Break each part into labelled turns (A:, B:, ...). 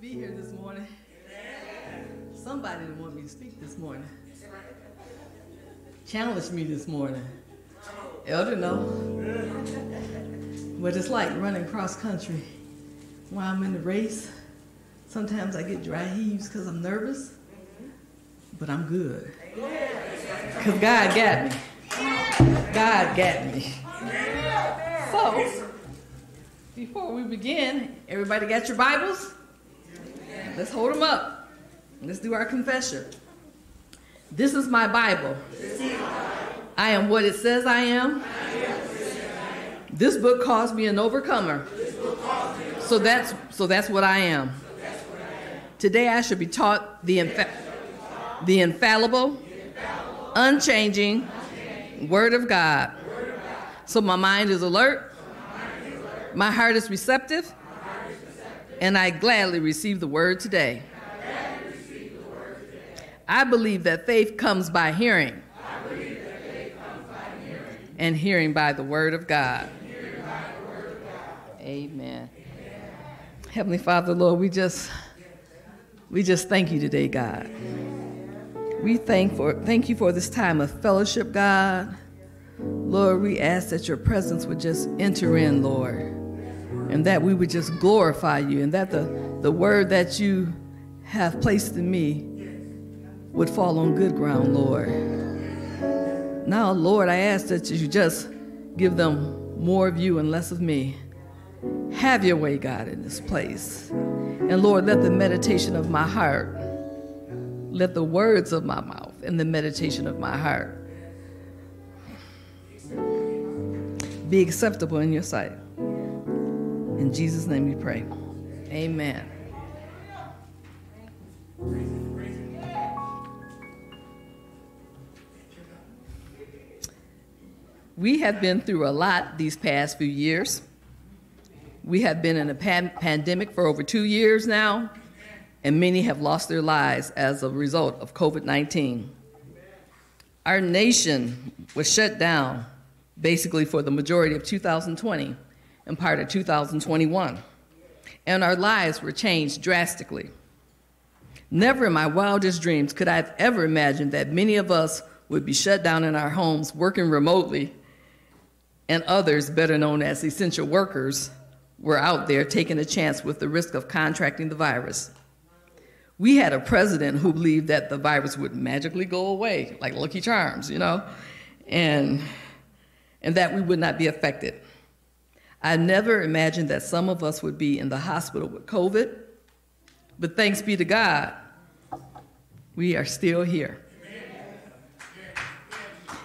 A: be here this morning. Somebody didn't want me to speak this morning. Challenged me this morning. Elder no. what it's like running cross country while I'm in the race. Sometimes I get dry heaves because I'm nervous, but I'm good. Because God got me. God got me. So, before we begin, everybody got your Bibles? Let's hold them up. Let's do our confession. This is my Bible. I am what it says I am. This book calls me an overcomer. So that's so that's what I am. Today I should be taught the infa- the infallible, unchanging word of God. So my mind is alert, my heart is receptive, and I gladly receive the word today. I believe that faith comes by hearing, and hearing by the word of God. Amen. Heavenly Father, Lord, we just we just thank you today, God. We thank for thank you for this time of fellowship, God. Lord, we ask that your presence would just enter in, Lord and that we would just glorify you, and that the, the word that you have placed in me would fall on good ground, Lord. Now, Lord, I ask that you just give them more of you and less of me. Have your way, God, in this place. And Lord, let the meditation of my heart, let the words of my mouth and the meditation of my heart be acceptable in your sight. In Jesus' name we pray. Amen. We have been through a lot these past few years. We have been in a pan- pandemic for over two years now, and many have lost their lives as a result of COVID 19. Our nation was shut down basically for the majority of 2020 and part of 2021. And our lives were changed drastically. Never in my wildest dreams could I have ever imagined that many of us would be shut down in our homes working remotely, and others, better known as essential workers, were out there taking a chance with the risk of contracting the virus. We had a president who believed that the virus would magically go away, like Lucky Charms, you know, and, and that we would not be affected. I never imagined that some of us would be in the hospital with COVID, but thanks be to God, we are still here.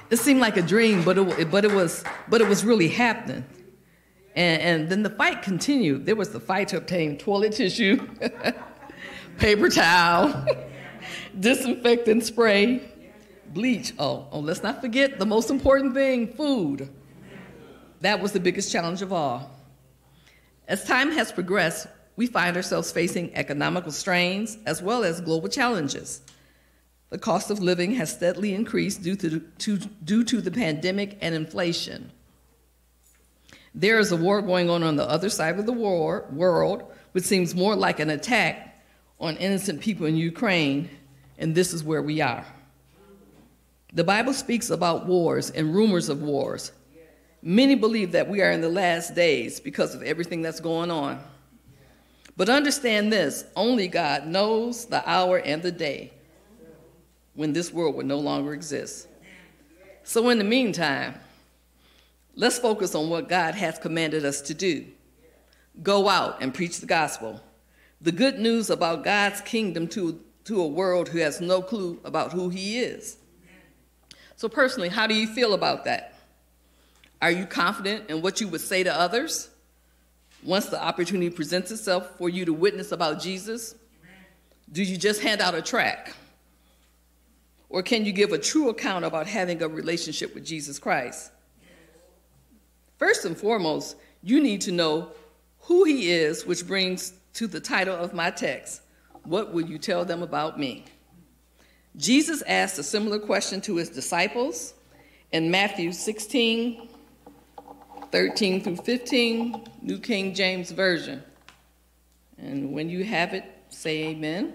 A: It seemed like a dream, but it, but it, was, but it was really happening. And, and then the fight continued. There was the fight to obtain toilet tissue, paper towel, disinfectant spray, bleach. Oh, oh, let's not forget the most important thing food. That was the biggest challenge of all. As time has progressed, we find ourselves facing economical strains as well as global challenges. The cost of living has steadily increased due to, to, due to the pandemic and inflation. There is a war going on on the other side of the war, world, which seems more like an attack on innocent people in Ukraine, and this is where we are. The Bible speaks about wars and rumors of wars, Many believe that we are in the last days because of everything that's going on. But understand this only God knows the hour and the day when this world will no longer exist. So, in the meantime, let's focus on what God has commanded us to do go out and preach the gospel, the good news about God's kingdom to, to a world who has no clue about who He is. So, personally, how do you feel about that? Are you confident in what you would say to others once the opportunity presents itself for you to witness about Jesus? Do you just hand out a track? Or can you give a true account about having a relationship with Jesus Christ? First and foremost, you need to know who he is, which brings to the title of my text What will you tell them about me? Jesus asked a similar question to his disciples in Matthew 16 13 through 15, New King James Version. And when you have it, say amen.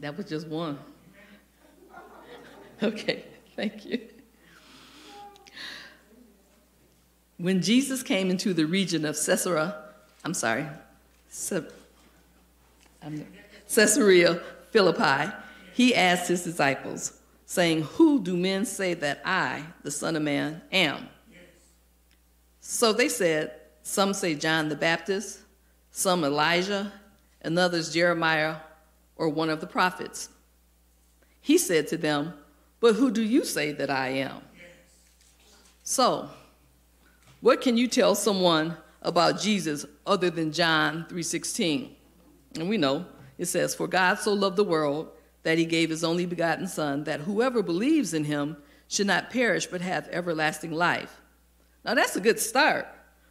A: That was just one. Okay, thank you. When Jesus came into the region of Caesarea, I'm sorry, Caesarea Philippi, he asked his disciples, saying, Who do men say that I, the Son of Man, am? So they said, Some say John the Baptist, some Elijah, and others Jeremiah or one of the prophets. He said to them, But who do you say that I am? So, what can you tell someone about Jesus other than John 3:16? And we know it says, "For God so loved the world that he gave his only begotten son that whoever believes in him should not perish but have everlasting life." Now that's a good start,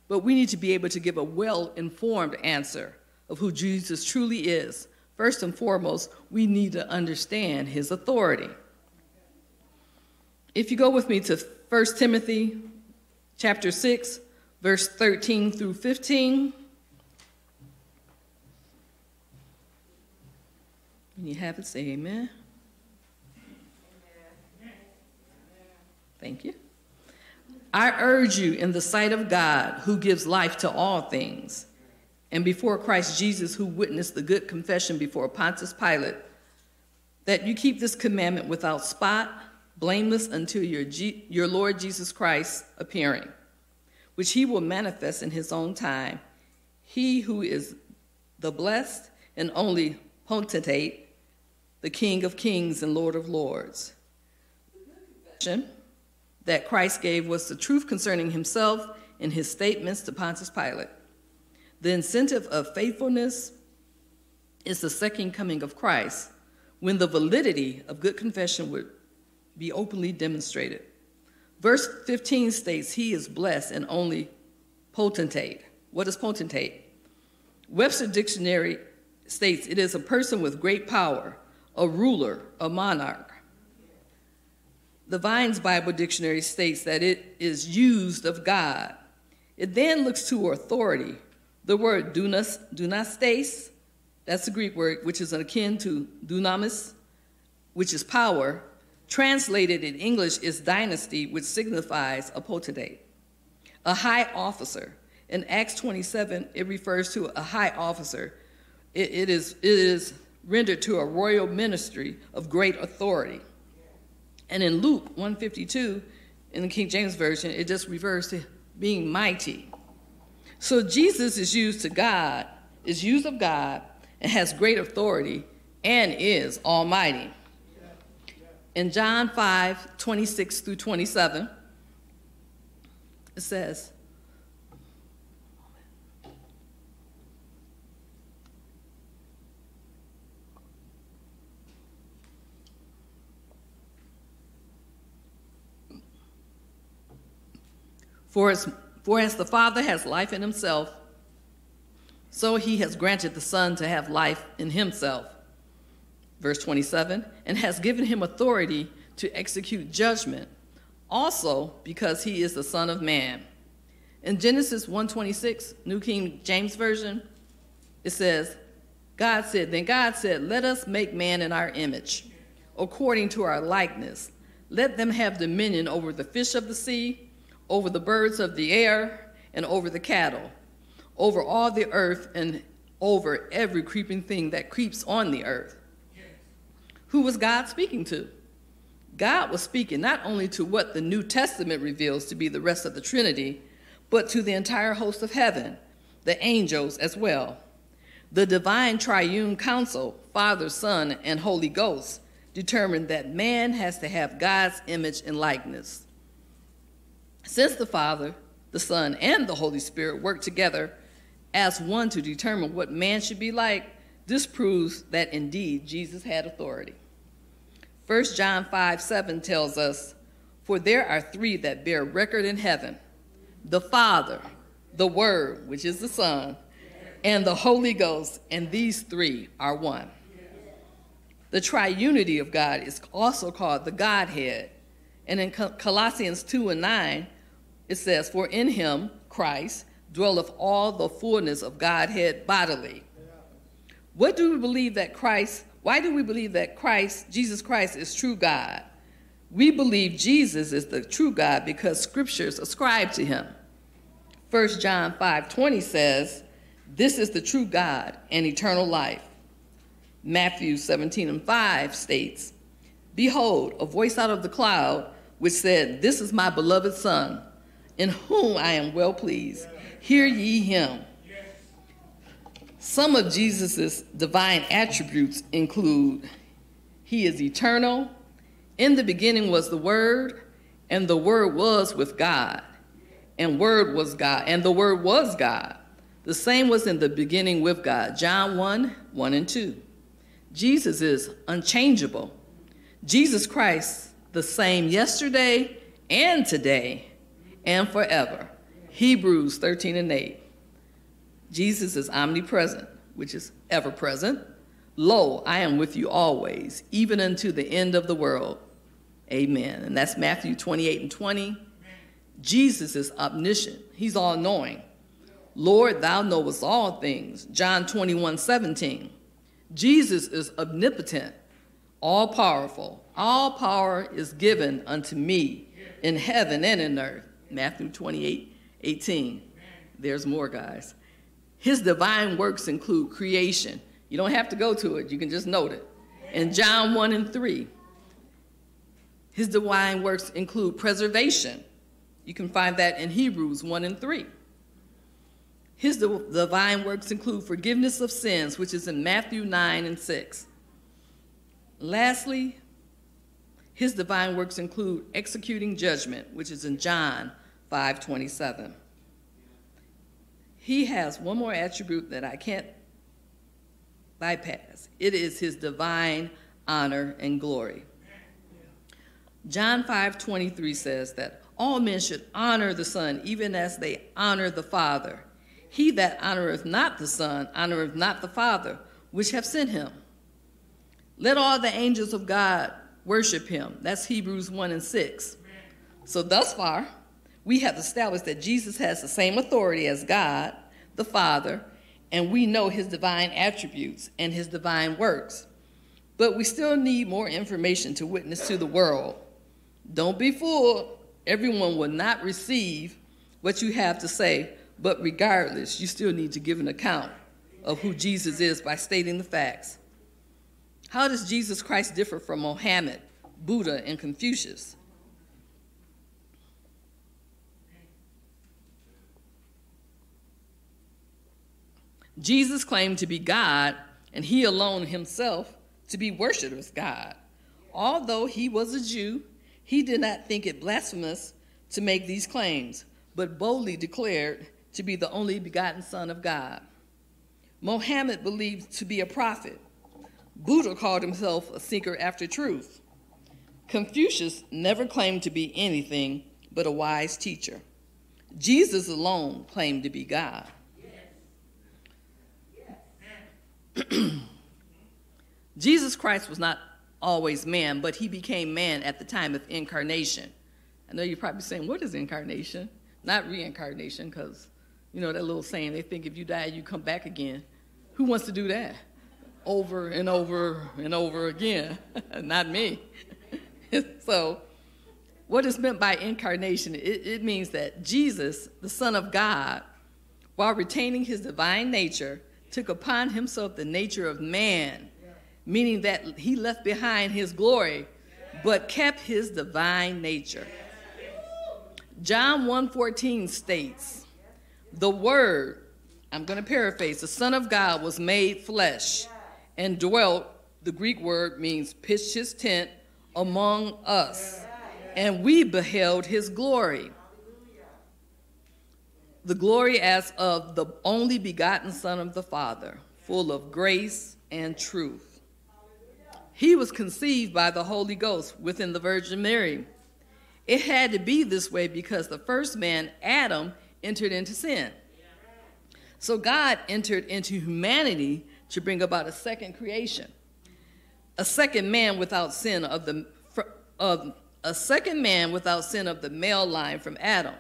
A: but we need to be able to give a well-informed answer of who Jesus truly is. First and foremost, we need to understand his authority. If you go with me to 1 Timothy chapter 6, verse 13 through 15. When you have it, say amen. amen. Thank you. I urge you in the sight of God, who gives life to all things, and before Christ Jesus, who witnessed the good confession before Pontius Pilate, that you keep this commandment without spot blameless until your, G- your Lord Jesus Christ appearing, which he will manifest in his own time. He who is the blessed and only potentate, the King of kings and Lord of lords. The confession that Christ gave was the truth concerning himself in his statements to Pontius Pilate. The incentive of faithfulness is the second coming of Christ, when the validity of good confession would be openly demonstrated. Verse 15 states, He is blessed and only potentate. What is potentate? Webster Dictionary states it is a person with great power, a ruler, a monarch. The Vines Bible Dictionary states that it is used of God. It then looks to authority. The word dunas, dunastes, that's the Greek word, which is akin to dunamis, which is power, Translated in English is dynasty, which signifies a potentate, a high officer. In Acts 27, it refers to a high officer. it, it, is, it is rendered to a royal ministry of great authority. And in Luke 152, in the King James Version, it just refers to being mighty. So Jesus is used to God, is used of God, and has great authority, and is almighty. In John 5 26 through 27, it says, For as, for as the Father has life in himself, so he has granted the Son to have life in himself verse 27, and has given him authority to execute judgment, also because he is the Son of Man. In Genesis 1:26, New King James Version, it says, God said, Then God said, Let us make man in our image, according to our likeness. Let them have dominion over the fish of the sea, over the birds of the air, and over the cattle, over all the earth, and over every creeping thing that creeps on the earth. Who was God speaking to? God was speaking not only to what the New Testament reveals to be the rest of the Trinity, but to the entire host of heaven, the angels as well. The divine triune council, Father, Son, and Holy Ghost, determined that man has to have God's image and likeness. Since the Father, the Son, and the Holy Spirit work together as one to determine what man should be like, this proves that indeed Jesus had authority. 1 John 5 7 tells us, For there are three that bear record in heaven the Father, the Word, which is the Son, and the Holy Ghost, and these three are one. The triunity of God is also called the Godhead. And in Colossians 2 and 9, it says, For in him, Christ, dwelleth all the fullness of Godhead bodily. What do we believe that Christ, why do we believe that Christ, Jesus Christ, is true God? We believe Jesus is the true God because scriptures ascribe to him. 1 John 5 20 says, This is the true God and eternal life. Matthew 17 and 5 states, Behold, a voice out of the cloud which said, This is my beloved Son, in whom I am well pleased. Hear ye him. Some of Jesus' divine attributes include He is eternal. In the beginning was the Word, and the Word was with God, and Word was God, and the Word was God. The same was in the beginning with God. John 1 1 and 2. Jesus is unchangeable. Jesus Christ, the same yesterday and today and forever. Hebrews 13 and 8. Jesus is omnipresent, which is ever present. Lo, I am with you always, even unto the end of the world. Amen. And that's Matthew 28 and 20. Jesus is omniscient, he's all knowing. Lord, thou knowest all things. John 21 17. Jesus is omnipotent, all powerful. All power is given unto me in heaven and in earth. Matthew 28 18. There's more, guys. His divine works include creation. You don't have to go to it, you can just note it. In John 1 and 3, his divine works include preservation. You can find that in Hebrews 1 and 3. His divine works include forgiveness of sins, which is in Matthew 9 and 6. Lastly, his divine works include executing judgment, which is in John 5:27. He has one more attribute that I can't bypass. It is his divine honor and glory. John 5:23 says that all men should honor the Son even as they honor the Father. He that honoreth not the Son honoreth not the Father, which have sent him. Let all the angels of God worship him. That's Hebrews 1 and 6. So, thus far, we have established that Jesus has the same authority as God, the Father, and we know his divine attributes and his divine works. But we still need more information to witness to the world. Don't be fooled. Everyone will not receive what you have to say but regardless, you still need to give an account of who Jesus is by stating the facts. How does Jesus Christ differ from Mohammed, Buddha, and Confucius? Jesus claimed to be God, and he alone himself to be worshipped as God. Although he was a Jew, he did not think it blasphemous to make these claims, but boldly declared to be the only begotten Son of God. Mohammed believed to be a prophet. Buddha called himself a seeker after truth. Confucius never claimed to be anything but a wise teacher. Jesus alone claimed to be God. Jesus Christ was not always man, but he became man at the time of incarnation. I know you're probably saying, what is incarnation? Not reincarnation, because you know, that little saying, they think if you die, you come back again. Who wants to do that? Over and over and over again. Not me. so, what is meant by incarnation? It, it means that Jesus, the Son of God, while retaining his divine nature, took upon himself the nature of man, meaning that he left behind his glory, but kept his divine nature. John 1:14 states, the Word, I'm going to paraphrase, the Son of God was made flesh and dwelt, the Greek word means pitched his tent among us, and we beheld his glory. The glory as of the only begotten Son of the Father, full of grace and truth. He was conceived by the Holy Ghost within the Virgin Mary. It had to be this way because the first man, Adam, entered into sin. So God entered into humanity to bring about a second creation, a second man without sin of the of a second man without sin of the male line from Adam.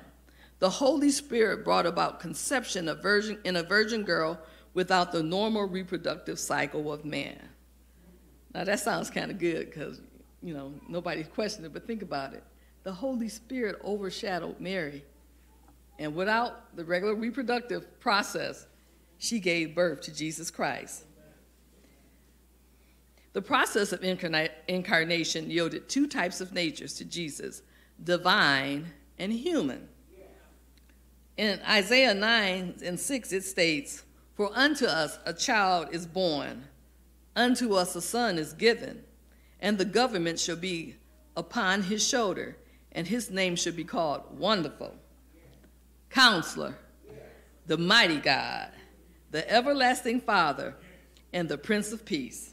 A: The Holy Spirit brought about conception of virgin, in a virgin girl without the normal reproductive cycle of man. Now that sounds kind of good because, you know, nobody's questioning it, but think about it. The Holy Spirit overshadowed Mary. And without the regular reproductive process, she gave birth to Jesus Christ. The process of incarnation yielded two types of natures to Jesus divine and human. In Isaiah 9 and 6, it states, For unto us a child is born, unto us a son is given, and the government shall be upon his shoulder, and his name shall be called Wonderful, Counselor, the Mighty God, the Everlasting Father, and the Prince of Peace.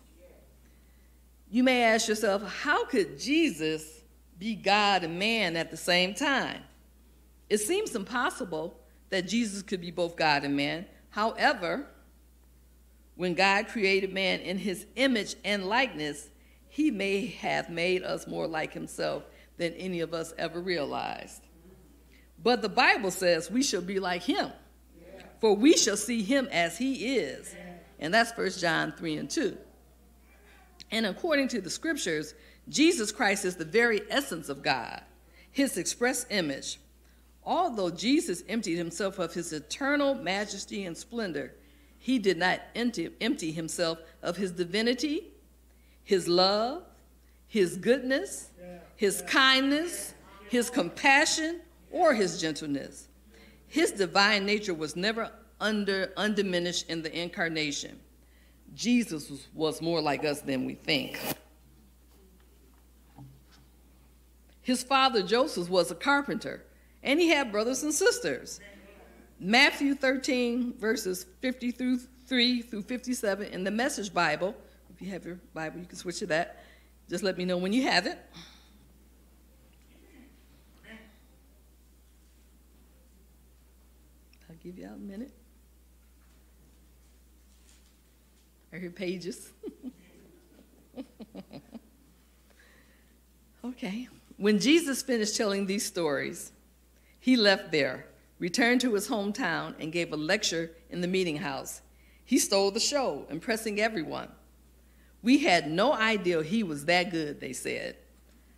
A: You may ask yourself, how could Jesus be God and man at the same time? It seems impossible that Jesus could be both God and man. However, when God created man in his image and likeness, he may have made us more like himself than any of us ever realized. But the Bible says we shall be like him, for we shall see him as he is. And that's 1 John 3 and 2. And according to the scriptures, Jesus Christ is the very essence of God, his express image. Although Jesus emptied himself of his eternal majesty and splendor, he did not empty, himself of his divinity, his love, his goodness, his kindness, his compassion, or his gentleness. His divine nature was never under undiminished in the incarnation. Jesus was more like us than we think. His father Joseph was a carpenter, and he had brothers and sisters. Matthew 13, verses 50 through 3 through 57 in the Message Bible. If you have your Bible, you can switch to that. Just let me know when you have it. I'll give you a minute. I hear pages. okay. When Jesus finished telling these stories, he left there, returned to his hometown, and gave a lecture in the meeting house. He stole the show, impressing everyone. We had no idea he was that good, they said.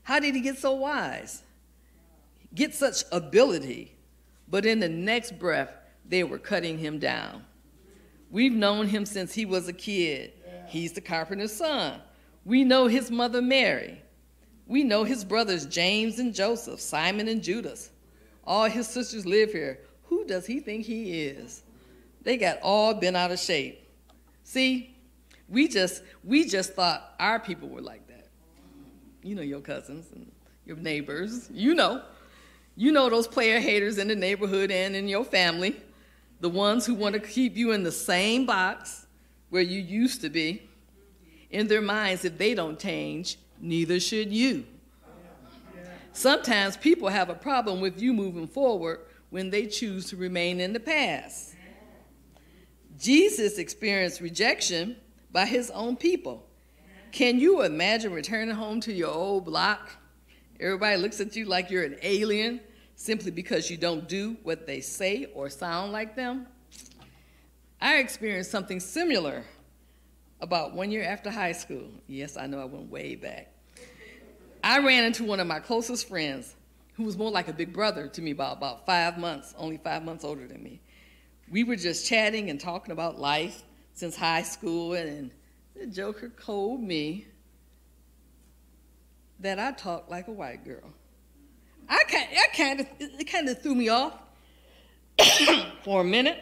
A: How did he get so wise? Get such ability? But in the next breath, they were cutting him down. We've known him since he was a kid. He's the carpenter's son. We know his mother Mary. We know his brothers James and Joseph, Simon and Judas. All his sisters live here. Who does he think he is? They got all been out of shape. See, we just we just thought our people were like that. You know your cousins and your neighbors. You know. You know those player haters in the neighborhood and in your family the ones who want to keep you in the same box where you used to be. In their minds, if they don't change, neither should you. Sometimes people have a problem with you moving forward when they choose to remain in the past. Jesus experienced rejection by his own people. Can you imagine returning home to your old block? Everybody looks at you like you're an alien simply because you don't do what they say or sound like them. I experienced something similar about one year after high school. Yes, I know I went way back. I ran into one of my closest friends who was more like a big brother to me about, about five months, only five months older than me. We were just chatting and talking about life since high school, and the joker told me that I talked like a white girl. I kind, I kind of, it kind of threw me off for a minute.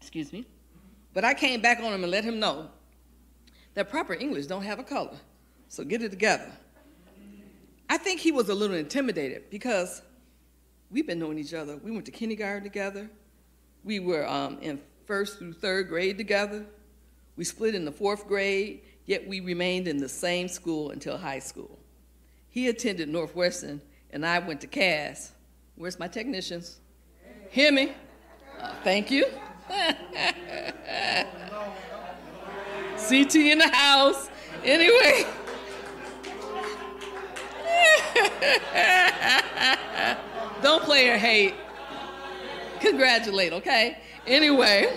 A: Excuse me. But I came back on him and let him know that proper English don't have a color. So get it together. I think he was a little intimidated because we've been knowing each other. We went to kindergarten together. We were um, in first through third grade together. We split in the fourth grade, yet we remained in the same school until high school. He attended Northwestern and I went to Cass. Where's my technicians? Hear me? Uh, thank you. CT in the house. Anyway. Don't play or hate. congratulate, okay? Anyway,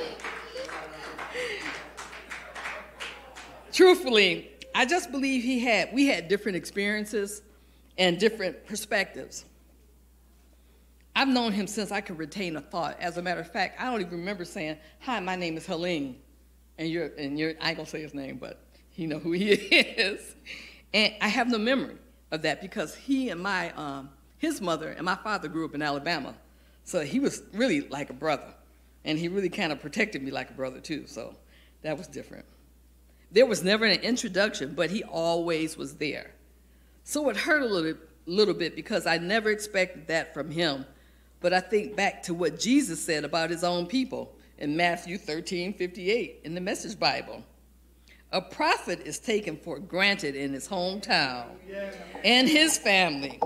A: truthfully, I just believe he had, we had different experiences and different perspectives. I've known him since I could retain a thought. As a matter of fact, I don't even remember saying, "Hi, my name is Helene," and you're and you're I ain't gonna say his name, but he know who he is. And I have no memory of that because he and my um, his mother and my father grew up in Alabama, so he was really like a brother, and he really kind of protected me like a brother too. So that was different. There was never an introduction, but he always was there. So it hurt a little, little bit because I never expected that from him but I think back to what Jesus said about his own people in Matthew 13 58 in the Message Bible. A prophet is taken for granted in his hometown and his family.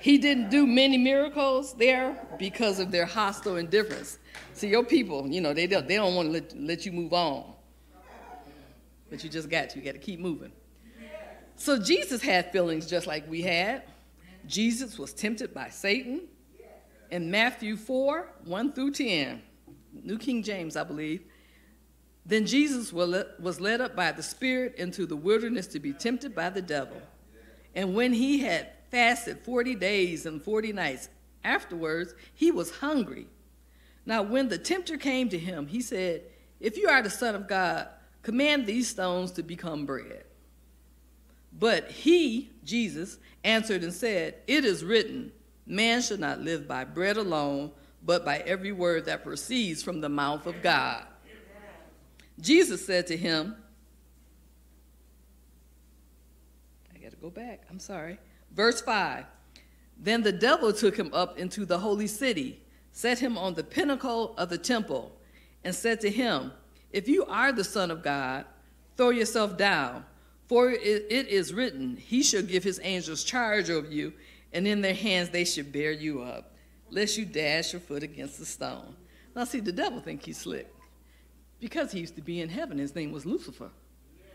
A: He didn't do many miracles there because of their hostile indifference. See, your people, you know, they don't, they don't want to let, let you move on. But you just got to. You got to keep moving. So Jesus had feelings just like we had. Jesus was tempted by Satan in Matthew 4 1 through 10, New King James, I believe. Then Jesus was led up by the Spirit into the wilderness to be tempted by the devil. And when he had fasted 40 days and 40 nights, afterwards he was hungry. Now, when the tempter came to him, he said, If you are the Son of God, command these stones to become bread. But he, Jesus, answered and said, It is written, Man should not live by bread alone, but by every word that proceeds from the mouth of God. Jesus said to him, I got to go back, I'm sorry. Verse 5 Then the devil took him up into the holy city, set him on the pinnacle of the temple, and said to him, If you are the Son of God, throw yourself down, for it is written, He shall give his angels charge over you and in their hands they should bear you up, lest you dash your foot against the stone. Now, see, the devil think he's slick because he used to be in heaven. His name was Lucifer,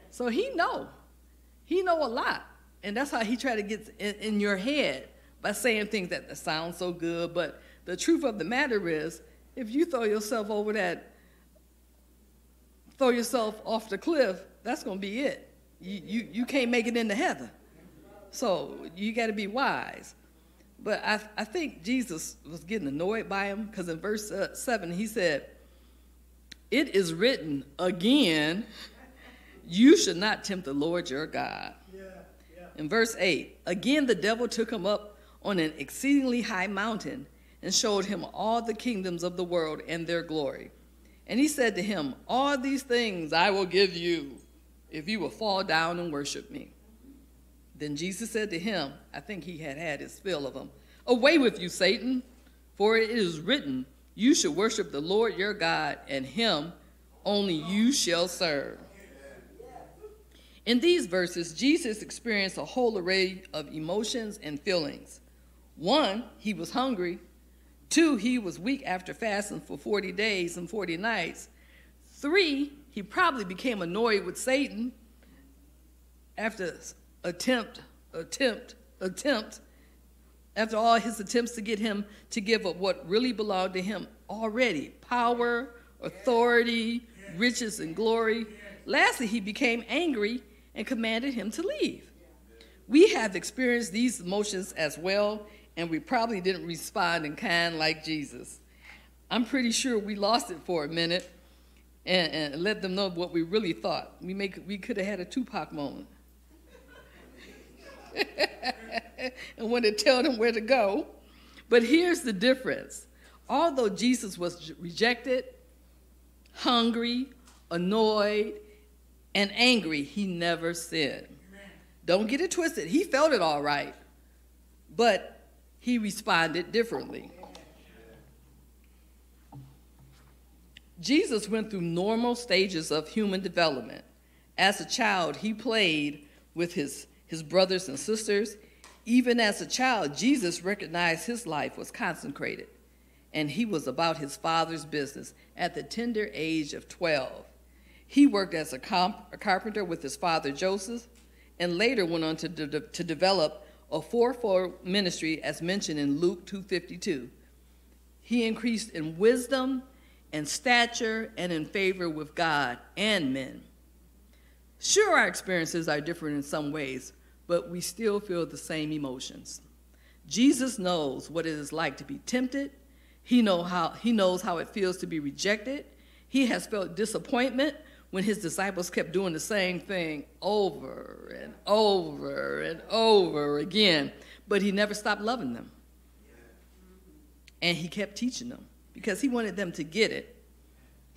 A: so he know, he know a lot, and that's how he try to get in, in your head by saying things that sound so good. But the truth of the matter is, if you throw yourself over that, throw yourself off the cliff, that's going to be it. You, you, you can't make it into heaven. So you got to be wise. But I, I think Jesus was getting annoyed by him because in verse uh, 7 he said, It is written again, you should not tempt the Lord your God. Yeah, yeah. In verse 8, again the devil took him up on an exceedingly high mountain and showed him all the kingdoms of the world and their glory. And he said to him, All these things I will give you if you will fall down and worship me. Then Jesus said to him, I think he had had his fill of him, Away with you, Satan, for it is written, You shall worship the Lord your God, and him only you shall serve. In these verses, Jesus experienced a whole array of emotions and feelings. One, he was hungry. Two, he was weak after fasting for 40 days and 40 nights. Three, he probably became annoyed with Satan after attempt, attempt, attempt, after all his attempts to get him to give up what really belonged to him already power, authority, riches, and glory. Lastly, he became angry and commanded him to leave. We have experienced these emotions as well, and we probably didn't respond in kind like Jesus. I'm pretty sure we lost it for a minute and, and let them know what we really thought. We, make, we could have had a Tupac moment. and when to tell them where to go. But here's the difference. Although Jesus was rejected, hungry, annoyed, and angry, he never sinned. Don't get it twisted. He felt it all right, but he responded differently. Jesus went through normal stages of human development. As a child, he played with his his brothers and sisters. Even as a child, Jesus recognized his life was consecrated and he was about his father's business at the tender age of 12. He worked as a, comp- a carpenter with his father Joseph and later went on to, de- to develop a fourfold ministry as mentioned in Luke 252. he increased in wisdom and stature and in favor with God and men. Sure, our experiences are different in some ways, but we still feel the same emotions. Jesus knows what it is like to be tempted. He, know how, he knows how it feels to be rejected. He has felt disappointment when his disciples kept doing the same thing over and over and over again, but he never stopped loving them. And he kept teaching them because he wanted them to get it.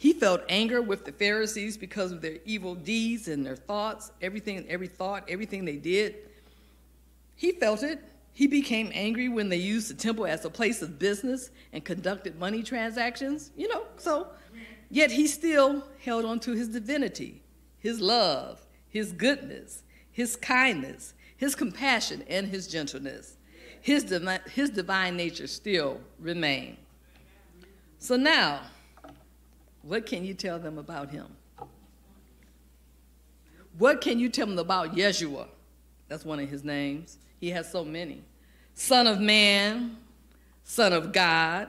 A: He felt anger with the Pharisees because of their evil deeds and their thoughts, everything, every thought, everything they did. He felt it. He became angry when they used the temple as a place of business and conducted money transactions, you know, so yet he still held on to his divinity, his love, his goodness, his kindness, his compassion, and his gentleness his, divi- his divine nature still remained. So now, what can you tell them about him? What can you tell them about Yeshua? That's one of his names. He has so many. Son of man, Son of God,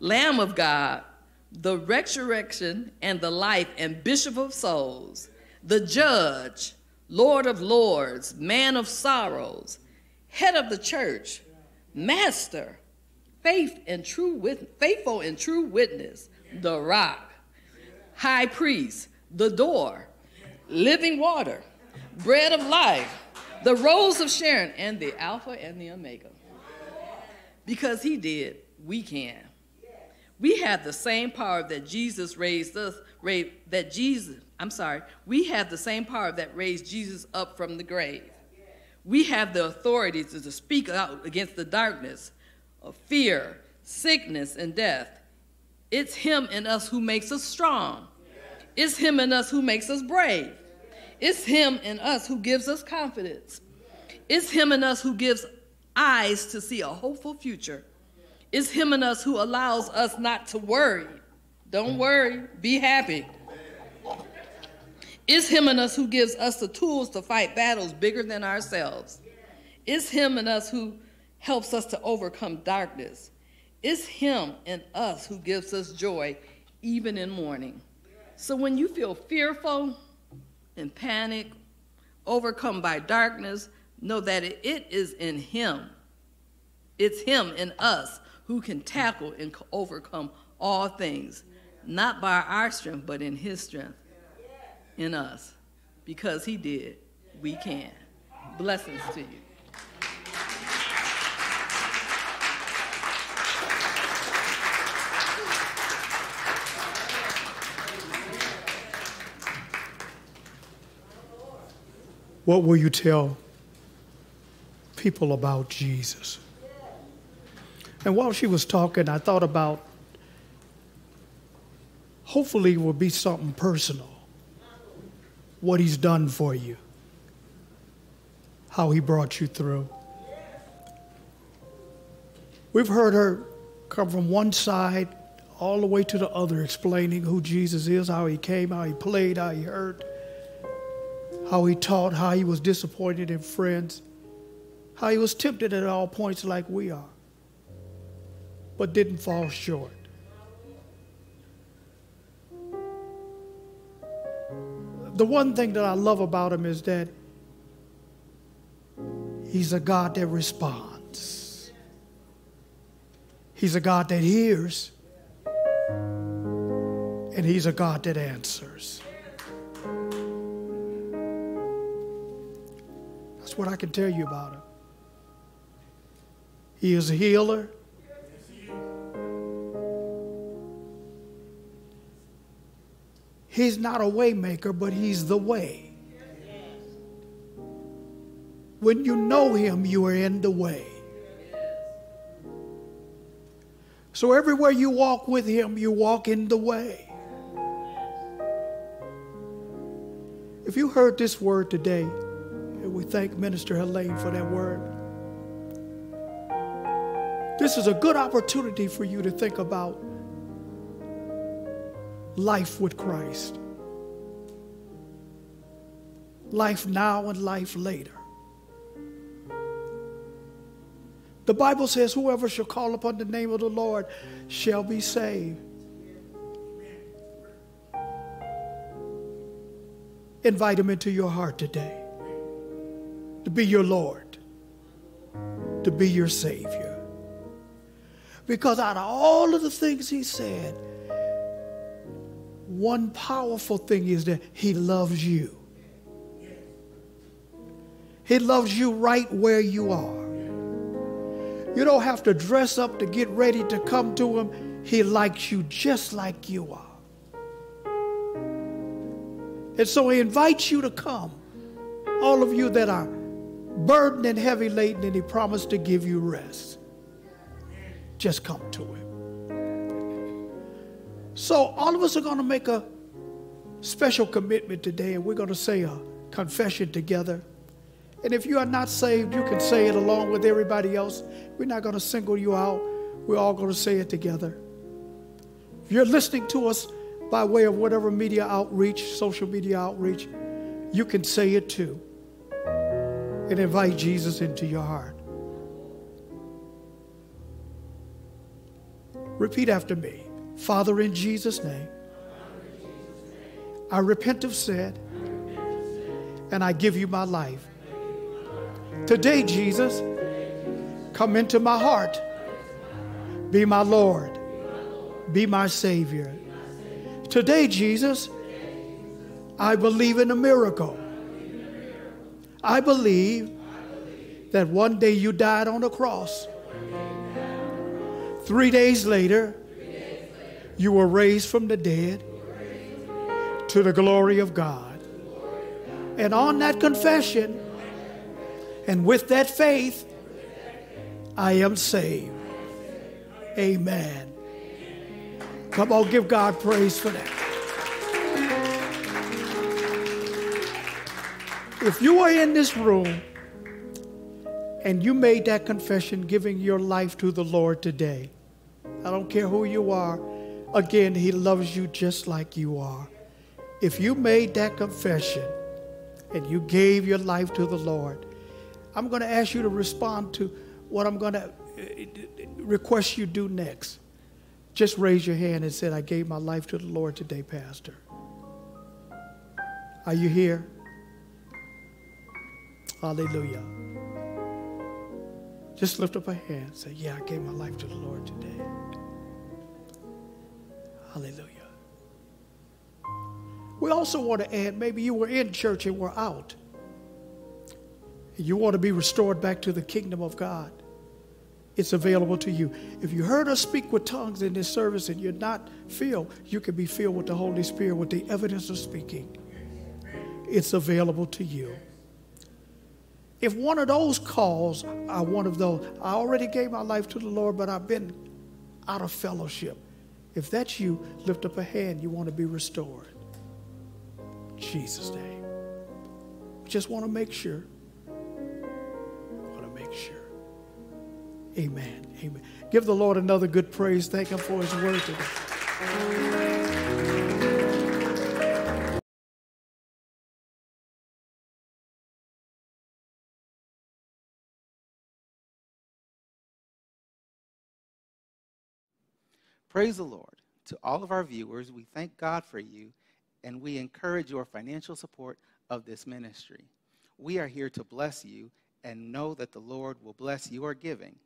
A: Lamb of God, the resurrection and the life and Bishop of souls, the judge, Lord of lords, man of sorrows, head of the church, master, faith and true faithful and true witness, the rock, high priest, the door, living water, bread of life, the rose of Sharon, and the Alpha and the Omega. Because he did, we can. We have the same power that Jesus raised us, that Jesus, I'm sorry, we have the same power that raised Jesus up from the grave we have the authority to, to speak out against the darkness of fear, sickness, and death. It's Him in us who makes us strong. It's Him in us who makes us brave. It's Him in us who gives us confidence. It's Him in us who gives eyes to see a hopeful future. It's Him in us who allows us not to worry. Don't worry, be happy. It's Him in us who gives us the tools to fight battles bigger than ourselves. It's Him in us who helps us to overcome darkness. It's Him in us who gives us joy even in mourning. So when you feel fearful and panic, overcome by darkness, know that it is in Him. It's Him in us who can tackle and overcome all things, not by our strength, but in His strength in us. Because he did, we can. Blessings to you.
B: What will you tell people about Jesus? And while she was talking, I thought about hopefully it will be something personal what he's done for you, how he brought you through. We've heard her come from one side all the way to the other, explaining who Jesus is, how he came, how he played, how he hurt, how he taught, how he was disappointed in friends, how he was tempted at all points like we are, but didn't fall short. the one thing that I love about him is that he's a God that responds. He's a God that hears. And he's a God that answers. That's what I can tell you about him. He is a healer. He's not a waymaker, but he's the way. When you know him, you are in the way. So everywhere you walk with him, you walk in the way. If you heard this word today, we thank Minister Helene for that word, this is a good opportunity for you to think about life with Christ. Life now and life later. The Bible says, Whoever shall call upon the name of the Lord shall be saved. Invite him into your heart today to be your Lord, to be your Savior. Because out of all of the things he said, one powerful thing is that he loves you. He loves you right where you are. You don't have to dress up to get ready to come to him. He likes you just like you are. And so he invites you to come. All of you that are burdened and heavy laden, and he promised to give you rest. Just come to him. So all of us are going to make a special commitment today, and we're going to say a confession together. And if you are not saved, you can say it along with everybody else. We're not going to single you out. We're all going to say it together. If you're listening to us by way of whatever media outreach, social media outreach, you can say it too and invite Jesus into your heart. Repeat after me Father, in Jesus' name, I repent of sin and I give you my life. Today, Jesus, come into my heart. Be my Lord. Be my Savior. Today, Jesus, I believe in a miracle. I believe that one day you died on the cross. Three days later, you were raised from the dead to the glory of God. And on that confession, and with that faith, I am saved. Amen. Come on, give God praise for that. If you are in this room and you made that confession giving your life to the Lord today, I don't care who you are, again, He loves you just like you are. If you made that confession and you gave your life to the Lord, I'm going to ask you to respond to what I'm going to uh, request you do next. Just raise your hand and say, I gave my life to the Lord today, Pastor. Are you here? Hallelujah. Just lift up a hand. Say, Yeah, I gave my life to the Lord today. Hallelujah. We also want to add maybe you were in church and were out. You want to be restored back to the kingdom of God. It's available to you. If you heard us speak with tongues in this service and you're not filled, you can be filled with the Holy Spirit with the evidence of speaking. It's available to you. If one of those calls are one of those, I already gave my life to the Lord, but I've been out of fellowship. If that's you, lift up a hand. You want to be restored. Jesus' name. Just want to make sure. Want to make sure. Amen. Amen. Give the Lord another good praise. Thank Him for His word today.
C: Praise the Lord. To all of our viewers, we thank God for you and we encourage your financial support of this ministry. We are here to bless you and know that the Lord will bless your giving.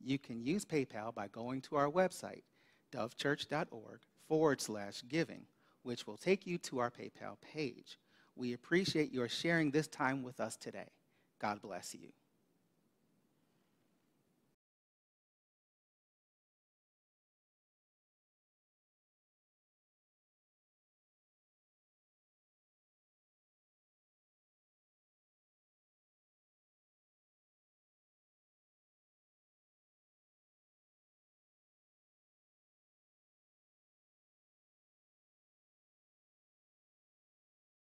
C: You can use PayPal by going to our website, dovechurch.org forward slash giving, which will take you to our PayPal page. We appreciate your sharing this time with us today. God bless you.